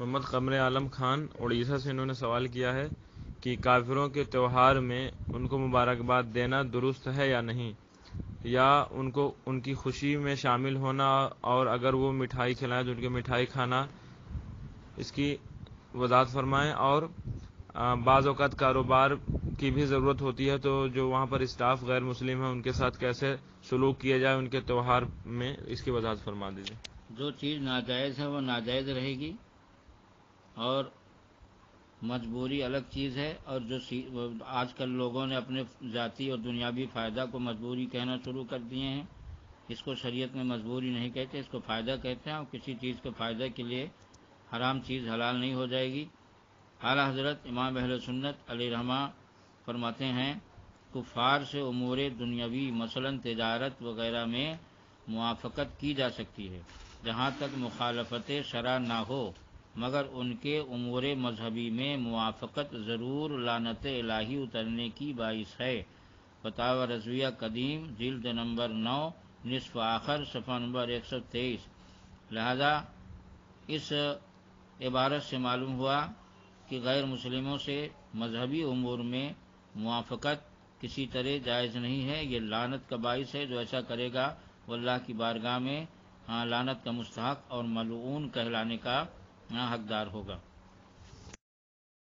मोहम्मद कमर आलम खान उड़ीसा से इन्होंने सवाल किया है कि काफिरों के त्यौहार में उनको मुबारकबाद देना दुरुस्त है या नहीं? या उनको, उनकी खुशी में शामिल होना और अगर वो मिठाई खिलाएँ तो उनकी मिठाई खाना, इसकी वजाहत फरमाएँ और बाज़ अवत कारोबार की भी ज़रूरत होती है तो जो वहाँ पर स्टाफ गैर मुस्लिम है, उनके साथ कैसे सलूक किया जाए, उनके त्यौहार में इसकी वजाहत फरमा दीजिए। जो चीज़ नाजायज़ है, वो नाजायज़ रहेगी। और मजबूरी अलग चीज़ है और जो आजकल लोगों ने अपने ज़ाती और दुनियावी फ़ायदा को मजबूरी कहना शुरू कर दिए हैं। इसको शरीयत में मजबूरी नहीं कहते, इसको फ़ायदा कहते हैं और किसी चीज़ के फ़ायदे के लिए हराम चीज़ हलाल नहीं हो जाएगी। आला हज़रत इमाम अहल सुन्नत अली रहमा फरमाते हैं, कुफ़ार से उमूर दुनियावी मसलन तजारत वगैरह में मुआफ़त की जा सकती है, जहाँ तक मुखालफत शरा ना हो। मगर उनके उमूर मजहबी में मुआफ़त ज़रूर लानत इलाही उतरने की बाइस है। बताव रजविया कदीम, जिल्द नंबर नौ, निसफ आखर, सफ़ा नंबर एक सौ तेईस। लिहाजा इस इबारत से मालूम हुआ कि गैर मुस्लिमों से मजहबी उमूर में मुआफ़त किसी तरह जायज़ नहीं है। ये लानत का बाइस है, जो ऐसा करेगा, वो अल्लाह की बारगाह में हाँ लानत का मुस्तक और मलून कहलाने का हकदार होगा।